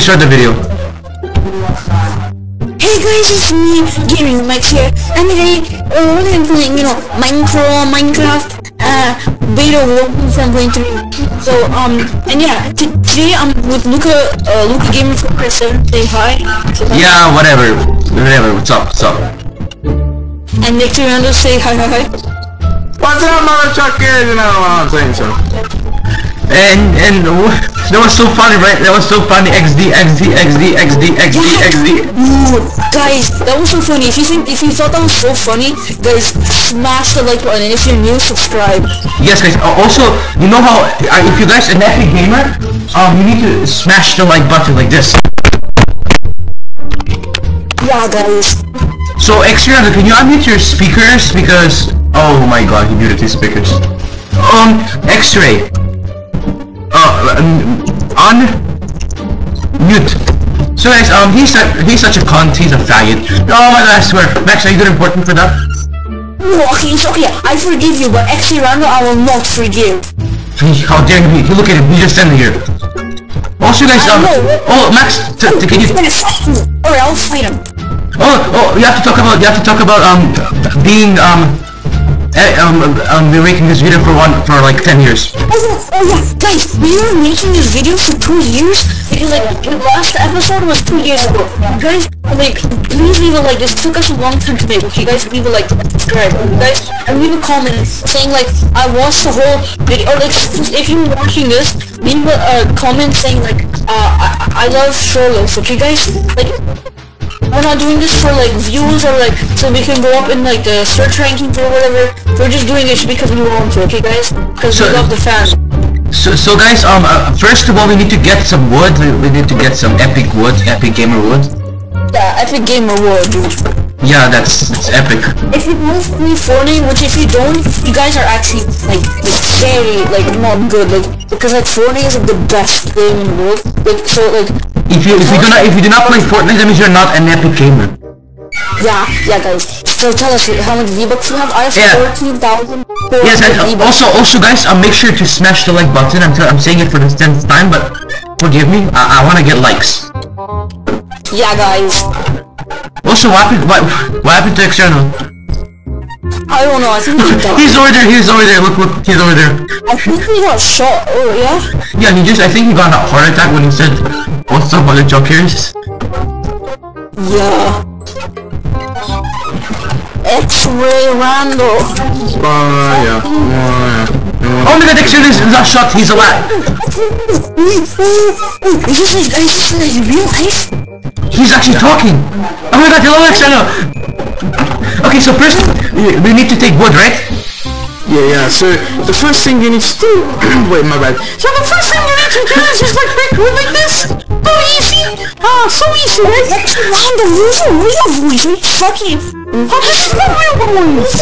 me start the video. Hey guys, it's me, Gaming Mike here, and today uh, we're gonna be playing, you know, Minecraft, Minecraft, uh, beta 1.3. So, um, and yeah, today I'm with Luca, uh, Luca Gamer for Chris 7, say hi. Say. Yeah, whatever. Whatever. What's up? What's up? And Nick Durando, say hi, hi, hi. What's up, motherfuckers? You know what I'm saying, so. And and that was so funny, right? That was so funny. XD, XD, XD, XD, XD, XD. Ooh, guys, that was so funny. If you think, if you thought that was so funny, guys, smash the like button, and if you're new, subscribe. Yes, guys. Uh, also, you know how uh, if you guys an epic gamer, um, you need to smash the like button like this. Yeah, guys. So, X-Ray, can you unmute your speakers? Because oh my God, he muted his speakers. Um, X-Ray. Uh, on mute. So guys, um, he's a, he's such a cunt. He's a faggot. Oh my God, I swear. Max, are you gonna report me for that? Ooh, okay, it's okay. I forgive you, but X Rando, I will not forgive. How dare he? Look at him. He just standing here. Also, guys, um, oh Max, t- t- can you? He's gonna fight me. Alright, I'll fight him. Oh, oh, you have to talk about, you have to talk about, um, being, um, um, um, we're making this video for one, for like 10 years. Oh yeah, oh yeah, guys, we were making this video for two years because like the last episode was two years ago. Guys, like, please leave a like. This took us a long time to make. Okay, guys, leave a like, subscribe, guys, and leave a comment saying like I watched the whole video. Or like, if you're watching this, leave a uh, comment saying like uh, I, I love Sherlock. Okay, guys, like. We're not doing this for like views or like so we can go up in like the search rankings or whatever. We're just doing it because we want to, okay guys? Because we love the fans. So, so guys, um, uh, first of all, we need to get some wood. We, we need to get some epic wood, epic gamer wood. Yeah, Epic gamer wood, dude. Yeah, that's, that's epic. If you don't play Fortnite, which if you don't, you guys are actually like, like very like not good, like because like Fortnite is like the best game in the world. Like so like If you, if you do not, if you do not play Fortnite, that means you're not an epic gamer. yeah, yeah guys. So tell us how many V-Bucks you have. I have Yeah. fourteen thousand. Yes, and also, also guys, uh, make sure to smash the like button. I'm, t- I'm saying it for the tenth time, but forgive me. I, I want to get likes. Yeah, guys. Also, what happened? What, what happened to external? I don't know. I think he died. He's over there. He's over there. Look, look. He's over there. I think he got shot. Oh yeah. Yeah, he just. I think he got a heart attack when he said, "What's up, other jokers?" Yeah. X-ray Rando. Uh, yeah. Uh, Oh my God, external is not shot. He's alive. Is this like, is this like real life? He's actually talking. Oh my God, hello, external. Okay, so first we we need to take wood, right? yeah, yeah. So the first thing you need to do. Wait, my bad. So the first thing you need to do is just like make wood like this. So easy. Ah, so easy, right? X-ray Rando, use a real voice. Are you fucking... Oh, this is not real boys.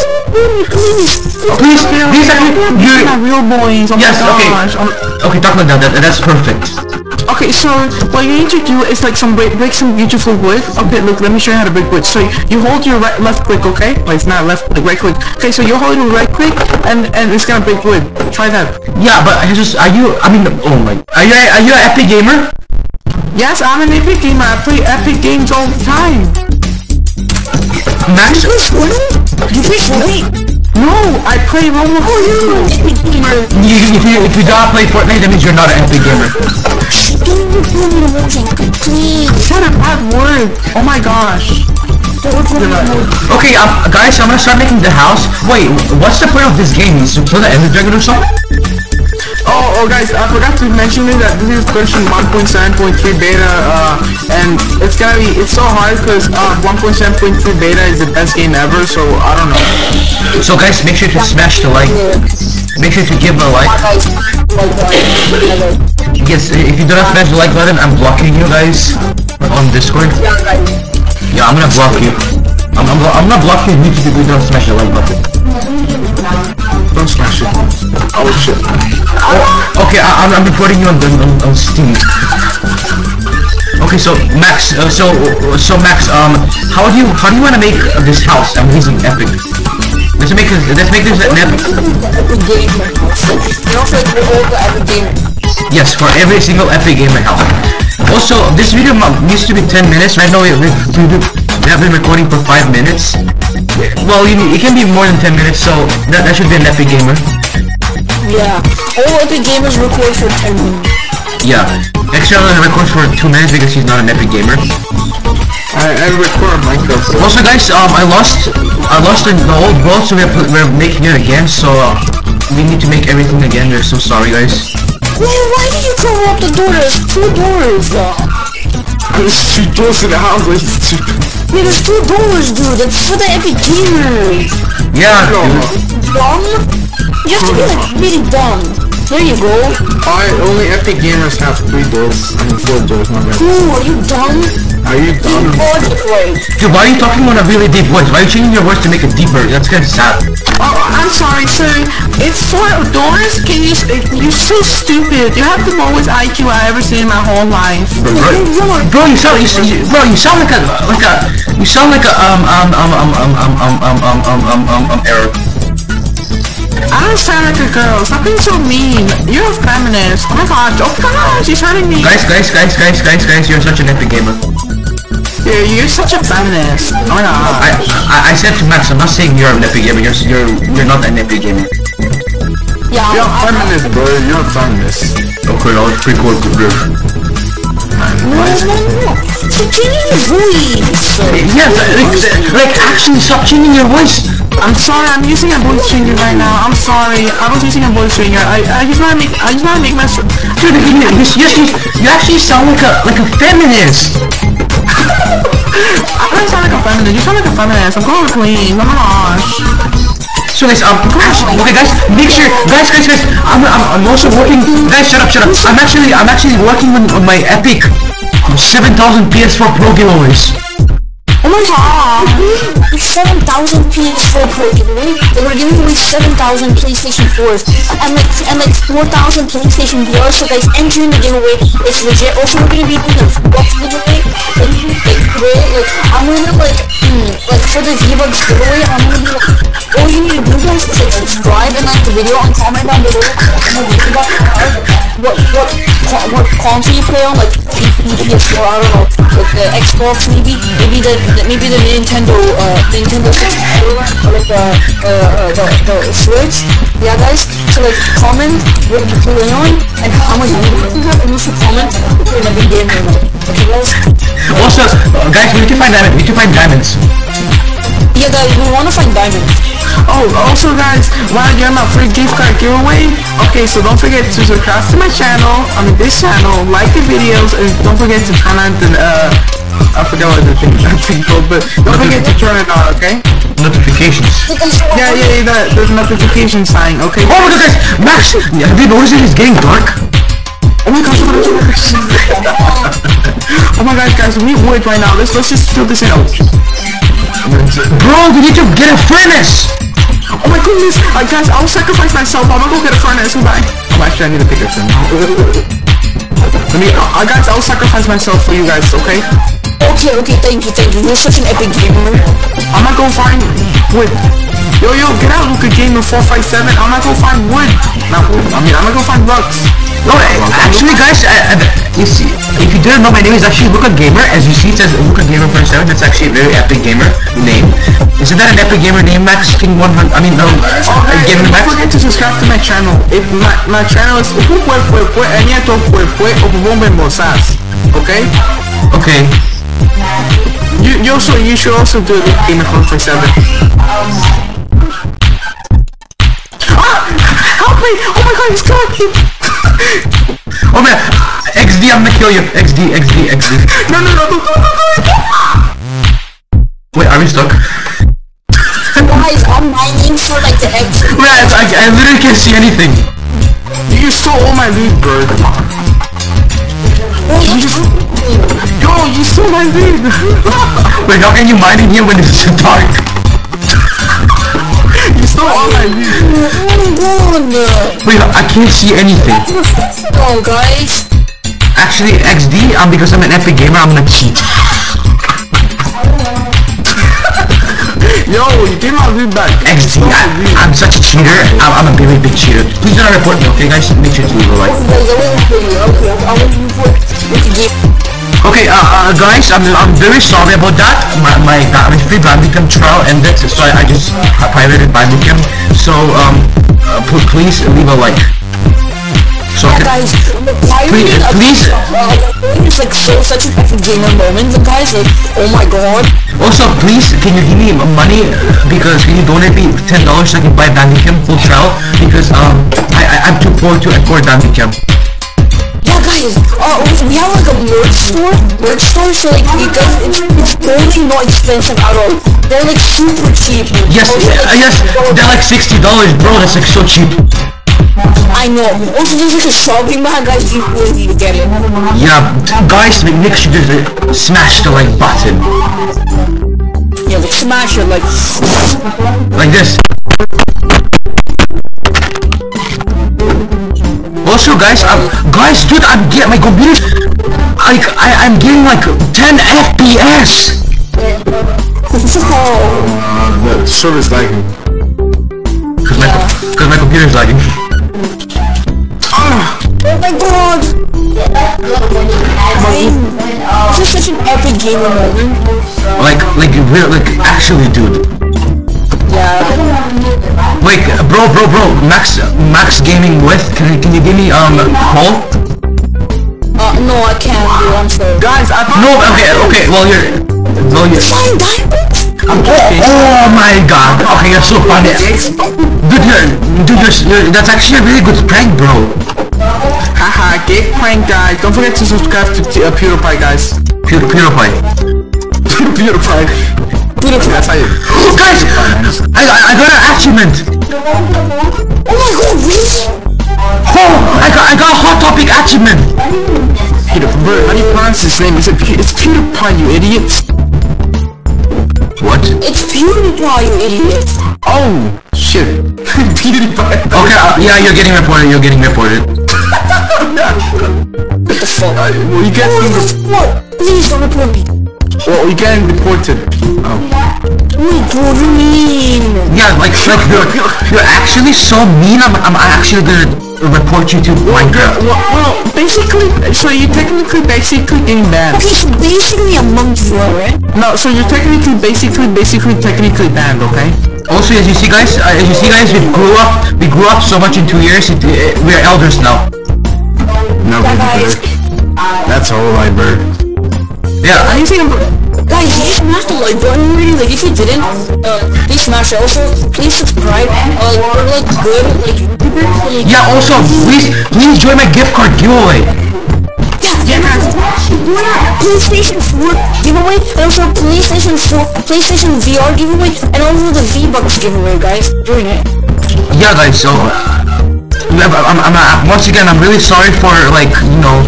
Please. Please, please, actually, you. Not real boys. Oh Yes, my okay. gosh. Um, Okay, talk like that. that that's perfect. Okay, so what you need to do is like some break, break some beautiful wood. Okay, look, let me show you how to break wood. So you hold your right, left click, okay? Well, it's not left, click, right click. Okay, so you hold your right click, and and it's gonna break wood. Try that. Yeah, but I just are you? I mean, oh my. Are you are you an epic gamer? Yes, I'm an epic gamer. I play epic games all the time. Max? You play Fortnite? No, I play Roblox. Oh, yeah. Epic Gamer. You, if you if you don't play Fortnite, that means you're not an epic gamer. Don't you play me motion? Please. Shut up, bad word. Oh my gosh. Don't play me the motion. Okay, um, guys, I'm gonna start making the house. Wait, what's the point of this game? Is to kill the Ender Dragon or something? Oh, oh guys, I forgot to mention it that this is version 1.7.3 beta, uh, and it's gonna be, it's so hard because uh, 1.7.3 beta is the best game ever, so I don't know. So guys, make sure to smash the like. Make sure to give a like. Yes, if you do not smash the like button, I'm blocking you guys on Discord. yeah, I'm gonna block you. I'm, I'm, I'm gonna block you if you don't smash the like button. Don't smash it. Oh shit. Oh, Okay, I, I'm, I'm reporting you on, on, on Steam. Okay, so Max, uh, so so Max, um, how do you how do you want to make uh, this house? I'm using Epic. Let's make this. Let's make this an Epic. Gamer. Yes, for every single Epic Gamer house. Also, this video used to be 10 minutes. Right now, we, we have been recording for 5 minutes. Well, you, it can be more than 10 minutes, so that, that should be an epic gamer. Yeah. All epic gamers record for 10 minutes. Yeah. Extra records for 2 minutes because he's not an epic gamer. I, I record Minecraft. So. Also, guys, um, I lost, I lost the, the old world, so we're, we're making it again. So uh, we need to make everything again. We're so sorry, guys. Man, why did you cover up the door? There's two doors. Uh, There's two doors in the house. Like, stupid. yeah, there's two doors, dude. That's for the epic gamers. Yeah. No. Dumb? You have to be like really dumb. There you go. I only epic gamers have three doors. I mean four doors, my bad. Ooh, are you dumb? Are you dumb? Logic right. Dude, why are you talking on a really deep voice? Why are you changing your voice to make it deeper? That's kind of sad. Oh, I'm sorry, sir. It's four doors. Can you? You're so stupid. You have the lowest IQ I ever seen in my whole life. Bro, bro, you sound, you, you, bro, you sound like a, like a, you sound like a, um, um, um, um, um, um, um, um, um, um, um, um, um, error. I don't sound like a girl. Stop being so mean. You're a feminist. Oh my god. Oh god, she's hurting me. Guys, guys, guys, guys, guys, guys, you're such an epic gamer. You're, you're such a feminist. Oh my god. I, I, I said to Max, I'm not saying you're an epic gamer, you're, you're, you're not an epic gamer. Yeah, You're a feminist, bro. You're a feminist. Okay, that was pretty cool, bro. No, no, no. So change your voice. Yeah, like, like, actually stop changing your voice. I'm sorry, I'm using a voice changer right now. I'm sorry. I was using a voice changer. I, I just wanna make I just wanna make my Dude, you, you, you, you, actually sound like a, like a feminist. I don't sound like a feminist. You sound like a feminist. I'm going clean. Oh my gosh. So guys, um, actually, okay guys, make sure, guys, guys, guys, I'm, I'm, I'm also working, guys, shut up, shut up. I'm actually, I'm actually working on, on my epic 7000 PS4 Pro giveaways. God! 7,000 PS4 Pro giveaway. They were giving away 7,000 PlayStation 4s and like and like 4,000 PlayStation VRs. So guys, enter in the giveaway. It's legit. Also, we're gonna be doing a Xbox giveaway. Like, like today, like I'm gonna like hmm, like for the V-Bucks giveaway, I'm gonna be like, all you need to do guys is like subscribe and like the video and comment down below what what what co- what console you play on, like PC, PS4, I don't know, like the Xbox maybe, maybe the maybe the Nintendo uh Nintendo 64 or like the uh, uh the, the Switch. Yeah guys, so like comment what you play on and how much video you have and also comment if you're in a big game or not. Okay guys? Also, uh, guys, we need to find diamonds, we need to find diamonds. Yeah guys, we wanna find diamonds. Oh, also guys, while you're on my free gift card giveaway, okay, so don't forget to subscribe to my channel, I mean this channel, like the videos, and don't forget to turn on the, uh, I forgot what the thing, that thing called, but don't forget to turn it on, okay? Notifications. Yeah, yeah, yeah, the, the notification sign, okay? Oh my god, guys, Max, have you noticed it is getting dark? Oh my gosh, oh my gosh, oh my gosh, guys, we need wood right now, let's, let's just fill this in. Bro, we need to get a furnace. oh my goodness, uh, guys, I'll sacrifice myself, I'm gonna go get a furnace, bye. Oh, actually, I need a picture soon. Let me, uh, guys, I'll sacrifice myself for you guys, okay? Okay, okay, thank you, thank you. You're such an epic gamer. I'm not gonna go find wood. Yo, yo, get out, Luca Gamer 457. I'm not gonna go find wood. Not wood. I mean, I'm gonna go find rocks. No, eh, actually, guys, I, I, you see, if you didn't know, my name is actually Luca Gamer. As you see, it says Luca Gamer 47. That's actually a very epic gamer name. Isn't that an epic gamer name, Max King 100? I mean, no, Oh, uh, hey, Gamer don't Max. forget to subscribe to my channel. If my, my channel is Pupue Nieto Pue Opubombe Mosas. Okay? Okay. You, you also you should also do Luca Gamer 457. Ah! Help me! Oh my god, he's talking! Oh man, XD, I'm gonna kill you. XD, XD, XD. no, no, no, don't, don't, don't, don't. Wait, are we stuck? Guys, I'm mining for like the X. Man, I, I literally can't see anything. You stole all my loot, bird. Yo, you stole my loot! Wait, how can you mine in here when it's so dark? you stole all my loot! Oh. Wait, I can't see anything. Oh guys. Actually, XD, um, because I'm an epic gamer, I'm gonna cheat. Yo, you gave my loot back. XD, I, I'm such a cheater. I'm, I'm a very big cheater. Please do not report me, okay guys? Make sure to leave a like. Guys, I will report you. Okay, I will report with the game. Okay, uh, uh, guys, I'm, I'm very sorry about that. My, my, uh, my free Bandicam trial ended, so I, I just pirated Bandicam. So, um, uh, pl- please leave a like. So, Yeah, guys, pirating a please. uh, it's like so such an epic gamer moment. The guys like, oh my god. also, please, can you give me money? Because can you donate me $10 so I can buy Bandicam full trial? Because, um, I, I, I'm too poor to afford Bandicam. Guys, uh, we have like a merch store, merch store, so like, you guys, it's, it's totally not expensive at all. They're like super cheap. Yes, Also, uh, like, yes, they're like $60, bro, that's like so cheap. I know. Also, there's like a shopping bag, guys, you really need to get it. Yeah, guys, make sure to smash the like button. Yeah, like smash it, like, Like this. Guys, I'm, guys, dude, I'm getting my computer. Like, I, I'm getting like 10 FPS. Uh, the service lagging. Cause my, cause my computer's lagging. Ah, oh my god. This is such an epic gamer moment. Like, like, real, like, actually, dude. Yeah. Wait, bro, bro, bro, Max, Max Gaming with, can, you- can you give me, um, call? Uh, no, I can't, dude, I'm sorry. guys, I No, okay, okay, well, you're, well, you're, Fine diamonds? oh my god, okay, you're so funny. Dude, you're, dude, you're, you're, that's actually a really good prank, bro. Haha, gay prank, guys. Don't forget to subscribe to uh, PewDiePie, guys. Pew- PewDiePie. PewDiePie. Beautiful. That's how you. Oh, guys, I, I, I got an achievement. Oh my god, really? Oh, I got, I got a hot topic achievement. Peter, bro, how do you pronounce his name? Is it Pe- it's PewDiePie, you idiot? What? It's PewDiePie, you idiot. Oh, shit. PewDiePie. Okay, uh, yeah, you're getting reported. You're getting reported. What the fuck? Well, you get What? Please don't report me. Well, you getting deported. Oh. Wait, what do you mean? Yeah, like, like you're, you're actually so mean. I'm, I'm actually gonna report you to Minecraft. Well, well, basically, so you're technically basically getting banned. Okay, so basically a monkey, right? No, so you're technically basically basically technically banned, okay? Also, as you see, guys, uh, as you see, guys, we grew up. We grew up so much in two years. It, uh, we are elders now. No, Yeah, guys. That's all I bird. Yeah. Are you saying? Guys, you smashed the like button already. Like, if you didn't, uh, please smash it. Also, please subscribe. Uh, we're like good, like YouTubers. so, Like, Yeah. Also, please, please join my gift card giveaway. yeah, yeah. PlayStation 4 giveaway, and also PlayStation 4, PlayStation VR giveaway, and also the V-Bucks giveaway, guys. Join it. Yeah, guys. So, uh, I'm, I'm, I'm, I'm- once again, I'm really sorry for like, you know,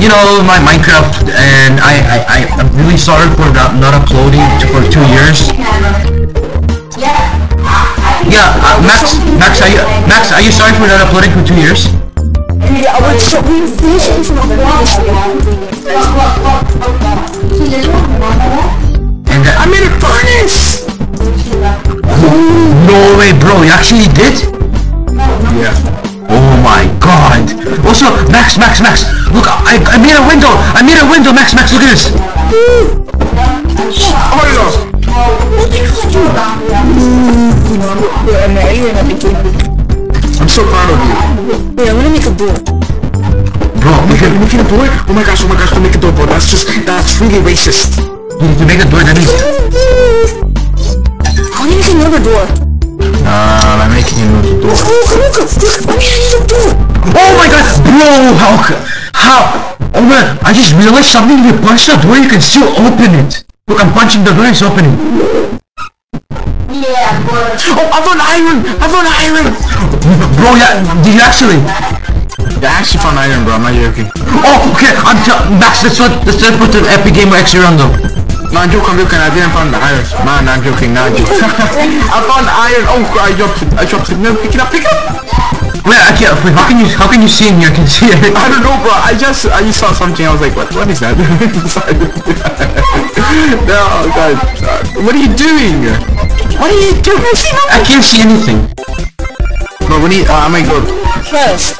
you know, my Minecraft, and I, I, I I'm really sorry for not, not uploading for two years. Yeah, uh, Max, Max, are you, Max, are you sorry for not uploading for two years? Yeah, but so we PlayStation 4 And uh, I made a furnace. no way, bro, you actually did? Yeah. Oh my god. Also, Max, Max, Max, look, I, I made a window. I made a window, Max, Max, look at this. Oh. I'm so proud of you. Wait, I'm gonna make a door. Bro, You're can, making a door? Oh my gosh, oh my gosh, don't make a door, bro. That's just, that's really racist. to make a door that means... How do you make another door? Uh, I'm making another door. Oh, come on, look, I made a door. Oh my god, bro, how, c- how, oh man, I just realized something, if you punch the door, you can still open it. Look, I'm punching the door, it's opening. Yeah, bro. Oh, I found iron! I found iron! Bro, yeah, did you actually? Yeah, I actually found iron, bro. I'm not joking. Oh, okay, I'm Max, let's not, let's not put the Epic Gamer X random. No, I'm joking, I'm joking. I didn't find the iron. Man, I'm joking. No, I'm joking. I found iron. Oh, I dropped it. I dropped it. No, pick it up, pick it up. Wait, I can't, wait, how can you, how can you see in here? I can see it. I don't know, bro. I just, I just saw something. I was like, what, what is that? Sorry. no, God. Uh, What are you doing? What are you doing? I can't see anything. Bro, we need, uh, I might go. Yes.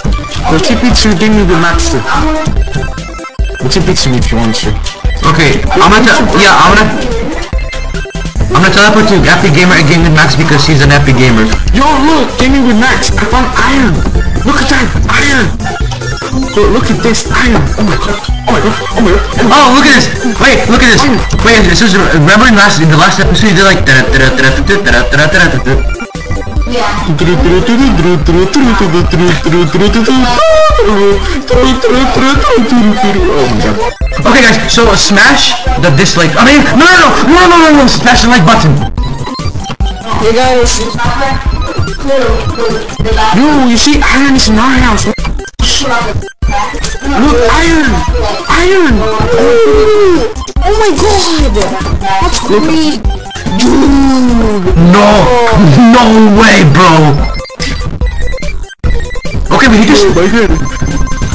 Go TP to give me the max. Go TP to me if you want to. Okay, I'm gonna, yeah, I'm gonna, I'm gonna teleport to Epic Gamer again with Max because he's an Epic Gamer. Yo, look, gaming with Max. I found iron. Look at that, iron. Look, look at this, iron. Oh my god. Oh my god. Oh my god. Oh, look at this! Wait, look at this! Wait, this is remember in last in the last episode you did like yeah. Okay guys, so smash the dislike. I mean, no, no, no, no, no, no, no, smash the like button. Hey guys. No, you see, iron is in our house. Look, iron! Iron! Oh, oh my god! That's great! No no way bro! Okay we need to Oh my god.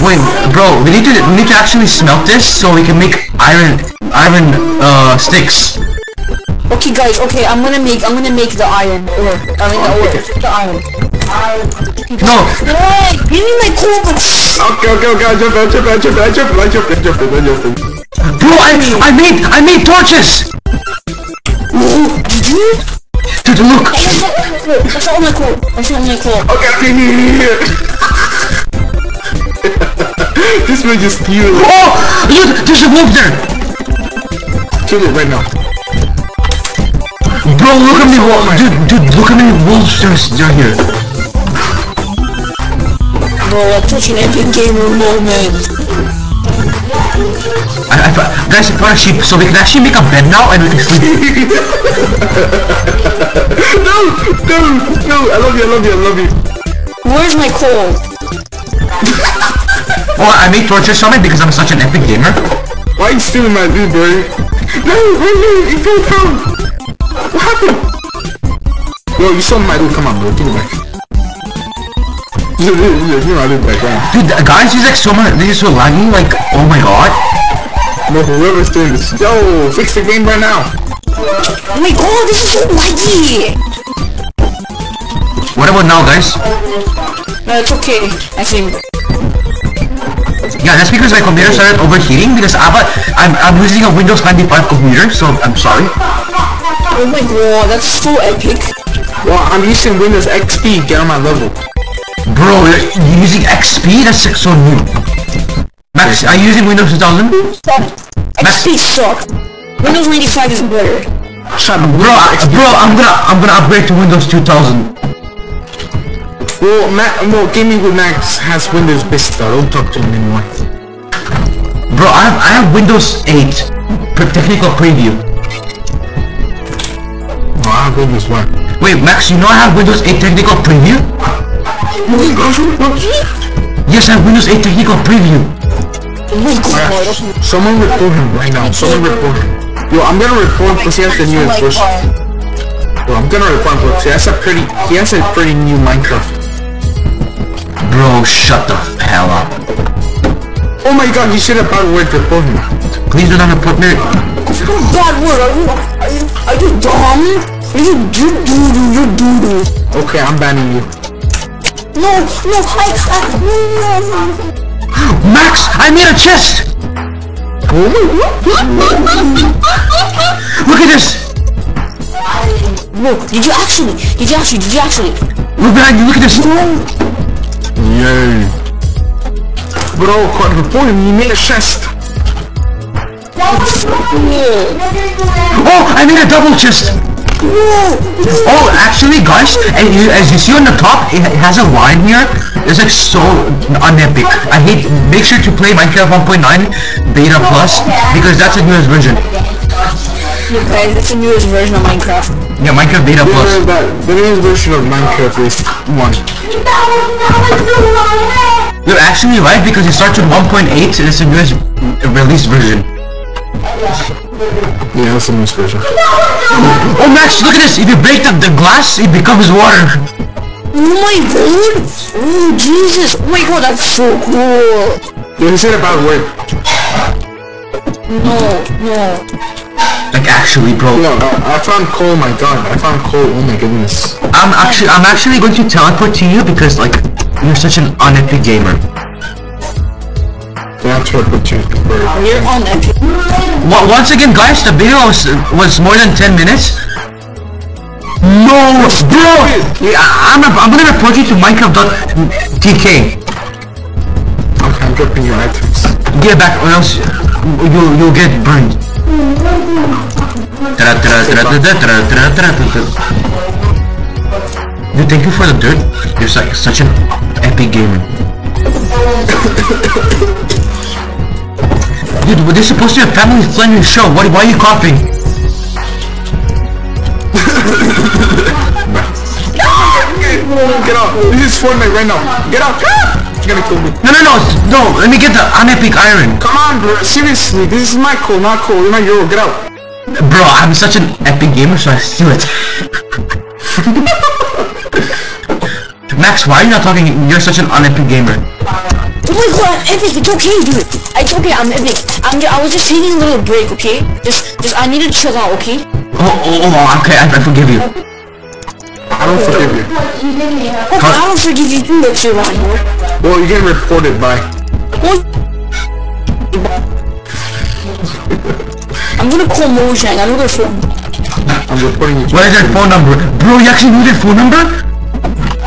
wait bro we need to we need to actually smelt this so we can make iron iron uh sticks. Okay guys, okay, I'm gonna make I'm gonna make the iron ore. I mean the ore. The iron. No Hey, give me my coal Okay, okay, okay, I jump, I jump, I jump, I jump, I jump, I jump, I jump. bro I I made I made torches! dude! Look! Wait, that's not on my claw. That's not on my claw. Okay, okay, here, here, here. this man just knew. Oh! Dude, there's a wolf there! Kill it right now. Bro, look at me! wolves. Dude, dude, look at me. wolves there's down here. Bro, I'm touching epic gamer moment. I, I, guys, I found a sheep, so we can actually make a bed now and we can sleep. No, no, no, I love you, I love you, I love you. Where's my coal? Oh, I made torches from it because I'm such an epic gamer. Why you stealing my loot, bro? No, run, no, it fell down. What happened? Yo, you stole my loot, come on, bro, give it back. Back, right? Dude, the- guys, this is like so much, this is so laggy, like, oh my god. No, whoever's doing this. Yo, fix the game right now. Oh my god, this is so laggy! What about now, guys? No, it's okay, I think. Yeah, that's because my computer started overheating because I'm, a, I'm, I'm using a Windows 95 computer, so I'm sorry. Oh my god, that's so epic. Well, I'm using Windows XP, get on my level. Bro, you're you're using XP? That's like so new. Max, are you using Windows 2000? XP sucks. Windows 95 is better. Shut up, Bro, I- bro, I'm gonna, I'm gonna upgrade to Windows 2000. Well, Ma well, Gaming with Max has Windows Vista. Don't talk to him anymore. Bro, I have, I have Windows 8 pre- technical preview. Oh, I have Windows 1. Wait, Max, you know I have Windows 8 technical preview? Yes, I have Windows 8 technical preview. Oh. Someone report him right now. Someone report him. Yo, I'm gonna report him because he has the newest version. Yo, I'm gonna report him because he has a pretty, he has a pretty new Minecraft. Bro, shut the hell up. Oh my god, you should have bad word report him. Please do not report me. Bad word, are you, are you, are you dumb? Are you doo doo doo, you doo doo. Okay, I'm banning you. No, no, I, I, no, no, no. Max, I made a chest! Look at this! Bro, did you actually, did you actually, did you actually? Look behind you, look at this! Yay. Bro, him, you made a chest. Oh, I made a double chest! Oh, actually, guys, and you, as you see on the top, it it has a line here. It's like so unepic. I hate. Make sure to play Minecraft 1.9 Beta Plus because that's the newest version. Guys, it's the newest version of Minecraft. Yeah, Minecraft Beta The, Plus. the, the newest version of Minecraft is 1. You're actually right because it starts with 1.8 and it's the newest release version. Yeah, that's the newest version. Oh, Max, look at this! If you break the, the glass, it becomes water. Oh my god! Oh Jesus! Oh my god, that's so cool! Yo, he said a bad word. No, no. Like actually, bro. No, I, I found coal. My God, I found coal. Oh my goodness. I'm actually I'm actually going to teleport to you because like you're such an unepic gamer. That's what the truth oh, is. You're on it. Once again, guys, the video was, was more than 10 minutes. No, bro! Yeah, I'm, a, I'm gonna report you to Minecraft.tk. Okay, I'm dropping your items. Get back, or else you, you'll get burned. You thank you for the dirt. You're such, such an epic gamer. Dude, but this is supposed to be a family-friendly show. Why, why are you coughing? Get out! This is Fortnite right now. Get out! You're gonna kill me. No, no, no, no. Let me get the unepic iron. Come on, bro. Seriously, this is my coal, not coal. You're not Euro. Get out. Bro, I'm such an epic gamer, so I steal it. Max, why are you not talking? You're such an unepic gamer. Oh my god, I'm epic. It's okay, dude. It's okay. I'm epic. I'm. ju- I was just taking a little break. Okay. Just. Just. I needed to chill out. Okay. Oh, oh, oh okay, I, I forgive you. I don't forgive you. Okay. I don't forgive you too much, Ryan. Well, you're getting reported by. What? I'm gonna call Mojang. I know their phone. I'm reporting you. What is that phone number? Bro, you actually knew that phone number?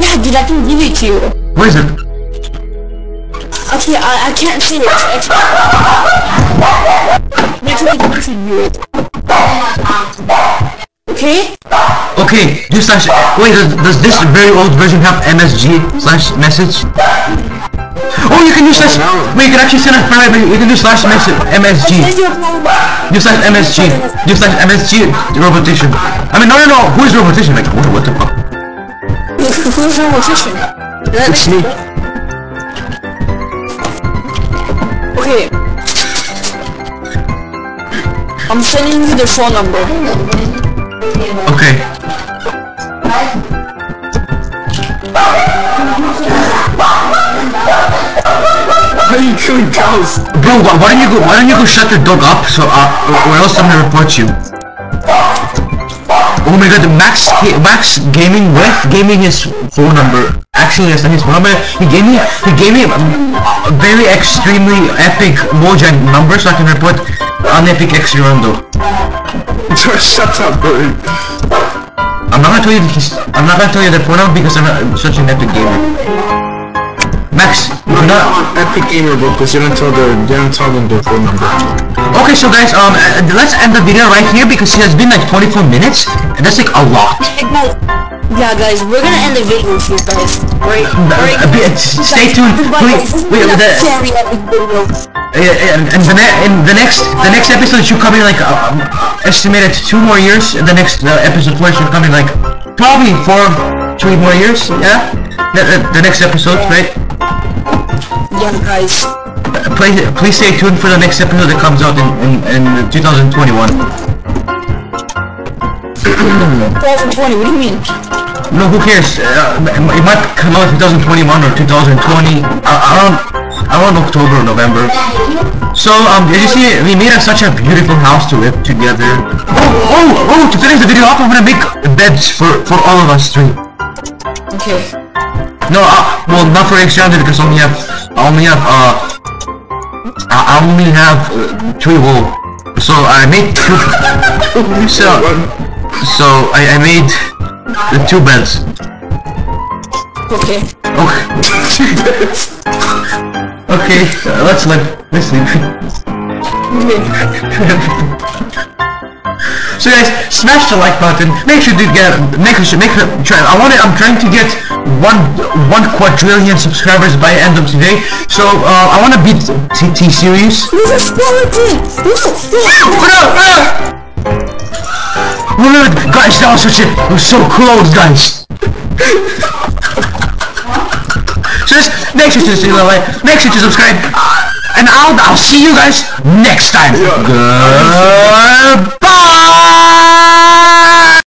Yeah, dude. I can give it to you. What is it? Okay. I. I can't see it. It's- Next week, I can do it. Okay. Okay, you slash. Wait, does, does this very old version have MSG slash message? Oh, you can use slash. now- Wait, you can actually send a private. You can do slash message MSG. Send your phone. You slash MSG. You slash MSG robotition. I mean, no, no, no. Who is robotition? Like, what, what the fuck? Who's your rotation? It's me. I'm sending you the phone number. Okay. Why are you killing cows? Bro, why, why don't you go? Why don't you go shut your dog up? So, uh, or else I'm gonna report you. Oh my god, Max, Max Gaming with gave me his phone number. Actually, that's not his phone number. He gave me, he gave me um, a very extremely epic Mojang number so I can report on Epic X Rondo. Shut up, bro. I'm not gonna tell you his, I'm not gonna tell you the phone number because I'm not, such an epic gamer. Max, No, do not not. Epic Gamer, bro, because you don't tell the, you don't tell them the phone number. Okay, so guys, um, uh, let's end the video right here because it has been like 24 minutes, and that's like a lot. Yeah, guys, we're gonna end the video with you guys. Right? Right? Uh, be- uh, stay tuned. Wait, wait, the, Very epic video. and and the, ne- the next the next episode should come in like uh, um, estimated two more years. The next uh, episode four should come in like probably four, three more years. Yeah, the, the, the next episode, right? Yeah, guys. Uh, Please, please stay tuned for the next episode that comes out in in, in 2021. 2020, what do you mean? No, who cares? Uh, it might come out 2021 or 2020. Uh, around around October or November. So um, as you see, we made a, such a beautiful house to live together. Oh, oh, oh! To finish the video off, I'm gonna make beds for for all of us three. Okay. No, uh, well, not for extra because I only have I only have uh I I only have uh, three wool. So I made two. so so I, I made the two beds. Okay. Okay. okay, uh, let's live. Let's sleep. so guys, smash the like button. Make sure to get, make sure, make sure, try. I want to, I'm trying to get one, one quadrillion subscribers by end of today. So uh, I want to beat T, T series. This is quality! What up? Look, guys, that was such a, it was so close, guys. Just make sure to see the like, make sure to subscribe, uh, and I'll I'll see you guys next time. Goodbye.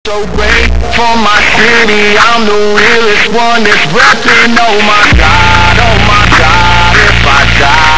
So great for my city, I'm the realest one that's repping. Oh my God, oh my God, if I die,